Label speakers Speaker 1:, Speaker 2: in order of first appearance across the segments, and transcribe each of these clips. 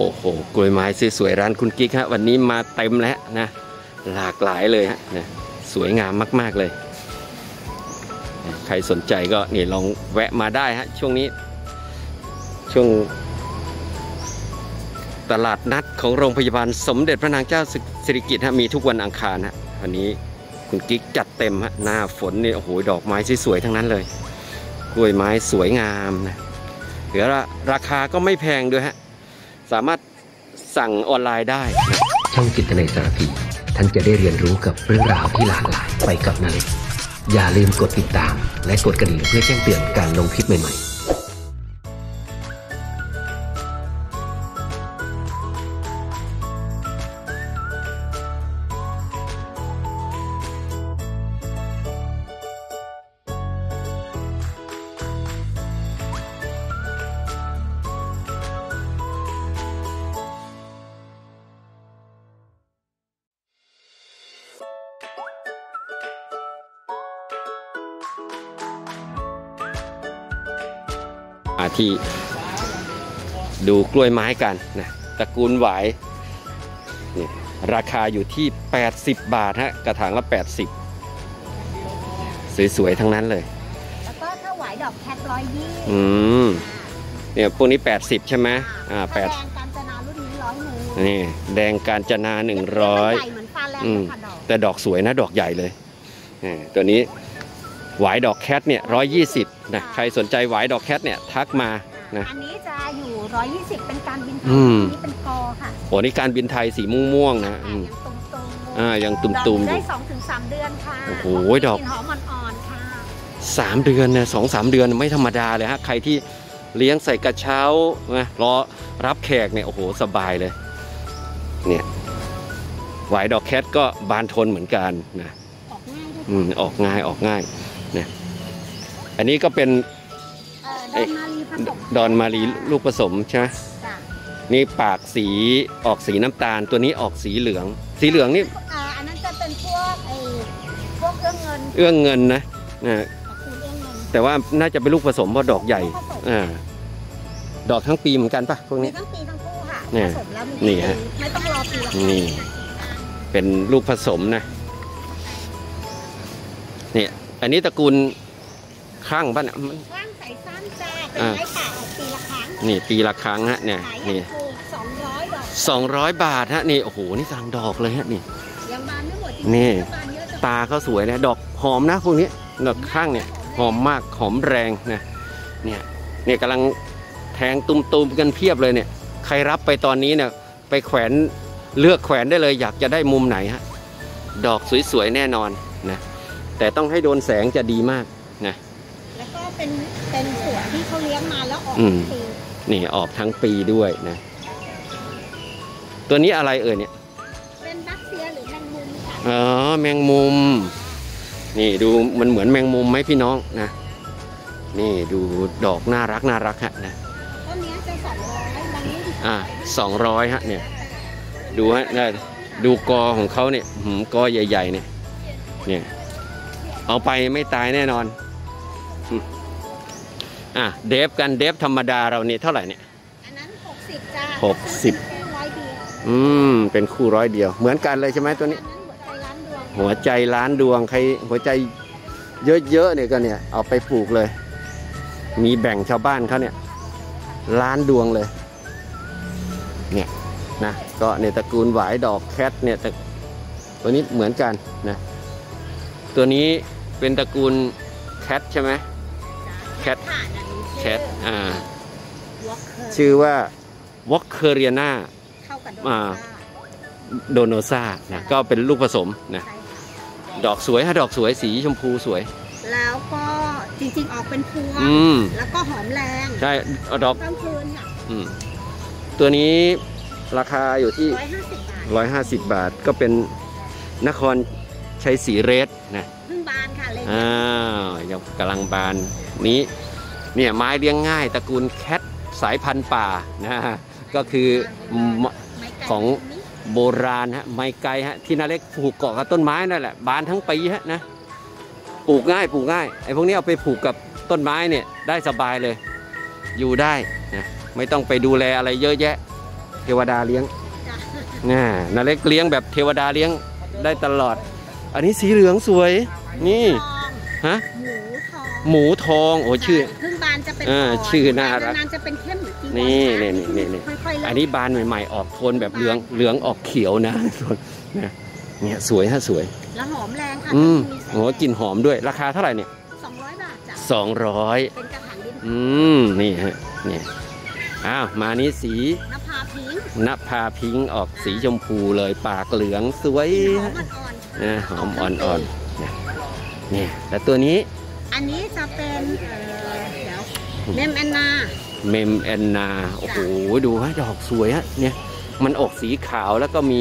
Speaker 1: โอ้โหกล้วยไม้สวยๆร้านคุณกิ๊กฮะวันนี้มาเต็มแล้วนะ หลากหลายเลยฮะนะสวยงามมากๆเลย ใครสนใจก็นี่ลองแวะมาได้ฮะช่วงนี้ ช่วง ตลาดนัดของโรงพยาบาลสมเด็จพระนางเจ้าสิริกิติ์ฮะมีทุกวันอังคารฮะวันนี้คุณกิ๊กจัดเต็มฮะหน้าฝนนี่โอ้โหดอกไม้สวยๆทั้งนั้นเลยกล้วยไม้สวยงามนะเดี๋ยวราคาก็ไม่แพงด้วยฮะ สามารถสั่งออนไลน์ได้
Speaker 2: ช่องจิตในสารพีท่านจะได้เรียนรู้กับเรื่องราวที่หลากหลายไปกับนาเล็กอย่าลืมกดติดตาม และกดกระดิ่งเพื่อแจ้งเตือนการลงคลิปใหม่ๆ
Speaker 1: ที่ดูกล้วยไม้กันนะตระกูลหวายนี่ราคาอยู่ที่ 80 บาทฮะกระถางละ 80 สวยๆทั้งนั้นเลย
Speaker 3: แล้วก็ถ้าไหวดอกแคทร้อยยี่
Speaker 1: อืมเนี่ยพวกนี้ 80 ใช่ไหมอ่า
Speaker 3: แดงการจนารุ่นนี้ร้อยหนึ่ง
Speaker 1: 8นี่แดงการจนา
Speaker 3: ใหญ่
Speaker 1: 100
Speaker 3: เหมือนฟ้าแลน
Speaker 1: อืม
Speaker 3: ด์ค่ะดอก
Speaker 1: แต่ดอกสวยนะดอกใหญ่เลยอ่าตัวนี้หวายดอกแคทเนี่ย120 นะใครสนใจหวายดอกแคทเนี่ยทักมานะ
Speaker 3: อันนี้จะอยู่ร้อยยี่สิบเป็นการบินไทย
Speaker 1: อืม
Speaker 3: อันนี้เป็นกอค่ะ
Speaker 1: โอ้นี่การบินไทยสีม่วงๆนะอืม
Speaker 3: อ่ายังตุ่มๆ
Speaker 1: อ่ายังตุ่มๆอยู่
Speaker 3: ได้สองถึงสามเดือนค่ะ
Speaker 1: โอ้โหดอก
Speaker 3: กลิ่นหอมอ่อนๆค่ะ
Speaker 1: สามเดือนเนี่ยสองสามเดือนไม่ธรรมดาเลยฮะใครที่เลี้ยงใส่กระเช้านะรอรับแขกเนี่ยโอ้โหสบายเลยเนี่ยหวายดอกแคทก็บานทนเหมือนกันนะ
Speaker 3: ออกง่ายด้วย
Speaker 1: อืมออกง่ายออกง่ายนะ อันนี้ก็เป็น
Speaker 3: เอ่อดอนมารีผสม
Speaker 1: ดอนมารีลูกผสมใช่ไหม
Speaker 3: จ้ะ
Speaker 1: นี่ปากสีออกสีน้ำตาล ตัวนี้ออกสีเหลือง สีเหลืองนี่
Speaker 3: อ่าอันนั้นจะเป็นพวกไอ้พวกเครื่องเงิน
Speaker 1: เอื้องเงินนะนะ
Speaker 3: คือเรื่องเงิน
Speaker 1: แต่ว่าน่าจะเป็นลูกผสมเพราะดอกใหญ่
Speaker 3: ผสม
Speaker 1: อ่าดอกทั้งปีเหมือนกันปะพวก
Speaker 3: มี
Speaker 1: นี้
Speaker 3: ทั้งปีทั้งคู่ค่ะ
Speaker 1: เนี่ย
Speaker 3: ผสมแล้วมี
Speaker 1: นี่ฮะ
Speaker 3: ไม่ต้องรอปีละ
Speaker 1: นี่เป็นลูกผสมนะเนี่ยอันนี้ตระกูล ข้างบ้านยมัน
Speaker 3: ร่างใส่สั้นจ้าเป็น
Speaker 1: อ่า
Speaker 3: ไม้ป่าออกปีละครั้ง
Speaker 1: นี่ปีละครั้งฮะเนี่ย
Speaker 3: ขาย
Speaker 1: นี่
Speaker 3: อย่างถูกสองร้อยดอก
Speaker 1: สองร้อยบาทฮะนี่โอ้โหนี่กำลังดอกเลยฮะนี่
Speaker 3: ยังบานไม่หมดจริงๆ
Speaker 1: นี่
Speaker 3: บานเยอะจะ
Speaker 1: ตาเขาสวยนะดอกหอมนะพวกนี้ดอกข้างเนี่ยหอมมากหอมแรงนะเนี่ยเนี่ยกำลังแทงตุมๆกันเพียบเลยเนี่ยใครรับไปตอนนี้เนี่ยไปแขวนเลือกแขวนได้เลยอยากจะได้มุมไหนฮะดอกสวยๆแน่นอนนะแต่ต้องให้โดนแสงจะดีมากนะ
Speaker 3: แล้วก็ เป็นเป็นสวนที่เขาเลี้ยงมาแล้วออก
Speaker 1: อืม
Speaker 3: ปี
Speaker 1: นี่ออกทั้งปีด้วยนะ ตัวนี้อะไรเอ่ยเนี่ย
Speaker 3: เป็นบัคเซียหรือแมงมุมค่ะ
Speaker 1: อ๋อแมงมุม นี่ดูมันเหมือนแมงมุมไหมพี่น้องนะ นี่ดูดอกน่ารักน่ารักฮะนะ
Speaker 3: ต้นเนี้ยจะสองร้อยบางนี้
Speaker 1: อ่าสองร้อยฮะเนี่ย ดูฮะได้ดูกอของเขาเนี่ยหืมกอใหญ่ ๆ เนี่ย เนี่ย เอาไปไม่ตายแน่นอนอืม อะเดฟกันเดฟธรรมดาเราเนี่ยเท่าไหร่เนี่ย
Speaker 3: อันนั้นหกสิบจ้า
Speaker 1: หกสิบ
Speaker 3: ร้อยเดียว
Speaker 1: อืมเป็นคู่ร้อยเดียว เหมือนกันเลยใช่ไหมตัวนี้
Speaker 3: อันนั้นหัวใจล้านดวง
Speaker 1: หัวใจล้านดวงใครหัวใจเยอะๆเนี่ยก็เนี่ยเอาไปปลูกเลย มีแบ่งชาวบ้านเขาเนี่ยล้านดวงเลย เนี่ยนะก็ในตระกูลหวายดอกแคทเนี่ยแต่ตัวนี้เหมือนกันนะตัวนี้เป็นตระกูลแคทใช่ไหมแคท
Speaker 3: ผ่านอันนี้
Speaker 1: แคทอ่า
Speaker 3: วอลเคอร์
Speaker 1: ชื่อว่าวอคเคเรียนา
Speaker 3: เข้ากับ
Speaker 1: อ่า
Speaker 3: โดนซ่า
Speaker 1: โดโนซานะก็เป็นลูกผสมนะ
Speaker 3: ใช่ค่ะ
Speaker 1: ดอกสวยฮะดอกสวยสีชมพูสวย
Speaker 3: แล้วก็จริงๆออกเป็นพวง
Speaker 1: อืม
Speaker 3: แล้วก็หอมแรง
Speaker 1: ใช่เอาดอก
Speaker 3: กลางคืนค่ะ
Speaker 1: อืมตัวนี้ราคาอยู่ที่
Speaker 3: ร้อยห้าสิบบาท
Speaker 1: 150 บาทก็เป็นนครชัยศรีเรสนะ
Speaker 3: เพิ่งบานค่ะเลย
Speaker 1: อ้าวยังกำลังบานนี้ เนี่ยไม้เลี้ยงง่ายตระกูลแคทสายพันธุ์ป่านะฮะก็คือม
Speaker 3: ไม้ไก่
Speaker 1: ของ
Speaker 3: นี้
Speaker 1: โบราณฮะไม้ไกลฮะที่นาเล็กผูกเกาะกับต้นไม้นั่นแหละบานทั้งปีฮะนะปลูกง่ายปลูกง่ายไอ้พวกนี้เอาไปผูกกับต้นไม้เนี่ยได้สบายเลย อยู่ได้นะไม่ต้องไปดูแลอะไรเยอะแยะ เทวดาเลี้ยง
Speaker 3: จ้ะ
Speaker 1: น่านาเล็กเลี้ยงแบบเทวดาเลี้ยงได้ตลอด อันนี้สีเหลืองสวยนี่
Speaker 3: ทอง
Speaker 1: ฮะ
Speaker 3: หมูทอง
Speaker 1: หมูทอง โอ้ชื่อ
Speaker 3: ใพึ่งบานจะเป็น
Speaker 1: เออ
Speaker 3: ทง
Speaker 1: ชื่อน่ารัก
Speaker 3: นานๆจะเป็นเข้มเหมือนจีวร
Speaker 1: นี่
Speaker 3: พระ
Speaker 1: นี่นี่นี่
Speaker 3: ค่อยๆเริ่ม
Speaker 1: อันนี้บานใหม่ๆออกโทนแบบเหลืองเหลืองออกเขียวนะ นะเนี่ยสวยฮะสวย
Speaker 3: แล้วหอมแรงค่ะ
Speaker 1: อืม
Speaker 3: จะมีแสง
Speaker 1: โหกลิ่นหอมด้วยราคาเท่าไหร่เนี่ย
Speaker 3: สองร้อยบาทจ้ะ
Speaker 1: สองร้อย
Speaker 3: เป็นกระถางดิน
Speaker 1: อืมนี่ฮะเนี่ยอ้าวมานี้สี
Speaker 3: นภาพิงค์
Speaker 1: นภาพิงค์ออกสีชมพูเลยปากเหลืองสวย
Speaker 3: หอมอ่อน
Speaker 1: นะหอมอ่อนๆนะเนี่ยแล้วตัวนี้
Speaker 3: ๆอันนี้จะเป็นเอ่อเดี๋ยว เมมแอนนา
Speaker 1: เมมแอนนาโอ้โหดูฮะดอกสวยฮะเนี่ยมันออกสีขาวแล้วก็มี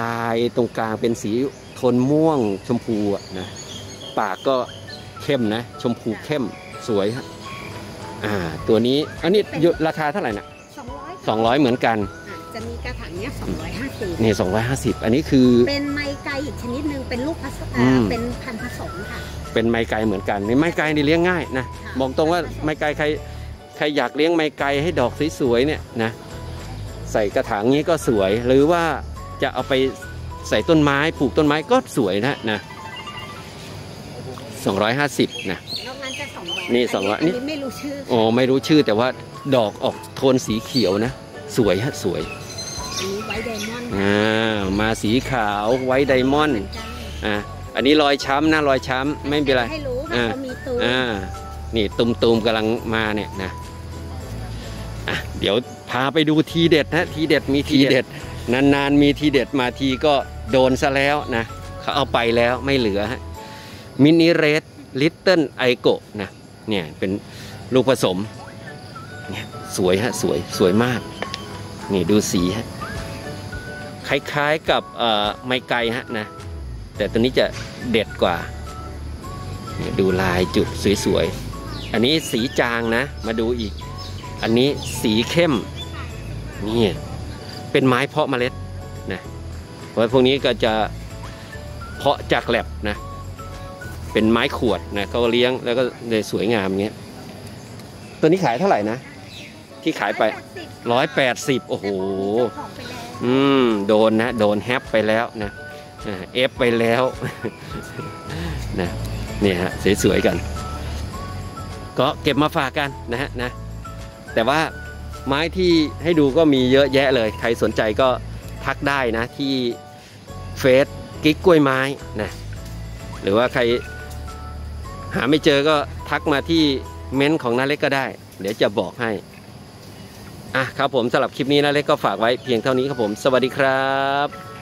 Speaker 1: ลายตรงกลางเป็นสีโทนม่วงชมพูอะนะปากก็เข้มนะ ชมพูเข้มสวยฮะอ่าตัวนี้อันนี้อยู่ราคาเท่าไหร่นะ
Speaker 3: สองร้อย
Speaker 1: 200เหมือนกัน
Speaker 3: จะมีกระถางเนี้ยสองร้อยห้าสิบ
Speaker 1: นี่250 อันนี้คือ
Speaker 3: เป็นไมไกอีกชนิดหนึ่งเป็นลูกผสม
Speaker 1: อืม
Speaker 3: เป็นพันธุ์ผสมค่ะ
Speaker 1: เป็นไม้ไก่เหมือนกันนี่ไม้ไก่นี่เลี้ยงง่ายนะ
Speaker 3: ค่ะ
Speaker 1: บอกตรงว่าไม้ไก่ใครใครอยากเลี้ยงไม้ไก่ให้ดอกสวยๆเนี่ยนะใส่กระถางนี้ก็สวย หรือว่าจะเอาไปใส่ต้นไม้ปลูกต้นไม้ก็สวยนะนะ250นะ
Speaker 3: นอกนั้นจะสองร้อย
Speaker 1: นี่200
Speaker 3: อัน
Speaker 1: นี่
Speaker 3: นี้ไม่รู้ชื่อ
Speaker 1: โอ้ไม่รู้ชื่อแต่ว่าดอกออกโทนสีเขียวนะ สวยฮะสวย
Speaker 3: อันนี้ไวท์ไดมอนด์
Speaker 1: อ่ามาสีขาวไว้ไดมอนด์อ่าอันนี้รอยช้ำนะรอยช้ำไม่เป็นไร
Speaker 3: ให้รู้ค่ะ
Speaker 1: อ่า
Speaker 3: เขามีตูม
Speaker 1: อ่านี่ตุมตุมๆกำลังมาเนี่ยนะอะเดี๋ยวพาไปดูทีเด็ดนะทีเด็ดมีทีเด็ด นานๆมีทีเด็ดมาทีก็โดนซะแล้วนะเขาเอาไปแล้วไม่เหลือฮะมินิเรสลิตเติ้ลไอโกนะเนี่ยเป็นลูกผสมเนี่ยสวยฮะสวยสวยมาก นี่ดูสีฮะ คล้ายๆกับเอ่ไมไกลฮะนะ แต่ตัวนี้จะเด็ดกว่า ดูลายจุดสวยๆ อันนี้สีจางนะ มาดูอีก อันนี้สีเข้มนี่เป็นไม้เพาะเมล็ดนะเพราะพวกนี้ก็จะเพาะจากแลบนะเป็นไม้ขวดนะเขาเลี้ยงแล้วก็เลยสวยงามเงี้ยตัวนี้ขายเท่าไหร่นะ ที่ขายไปร้อยแปดสิบโอ้โห
Speaker 3: อื
Speaker 1: มโดนนะโดนแฮปไปแล้วนะเอฟไปแล้วนะนี่ฮะสวยๆกัน ก็เก็บมาฝากกันนะฮะนะแต่ว่าไม้ที่ให้ดูก็มีเยอะแยะเลย ใครสนใจก็ทักได้นะที่เฟซกิ๊กกล้วยไม้นะหรือว่าใครหาไม่เจอก็ทักมาที่เม้นต์ของนาเล็กก็ได้ เดี๋ยวจะบอกให้ อะครับผมสำหรับคลิปนี้นะเล็กก็ฝากไว้เพียงเท่านี้ครับผม สวัสดีครับ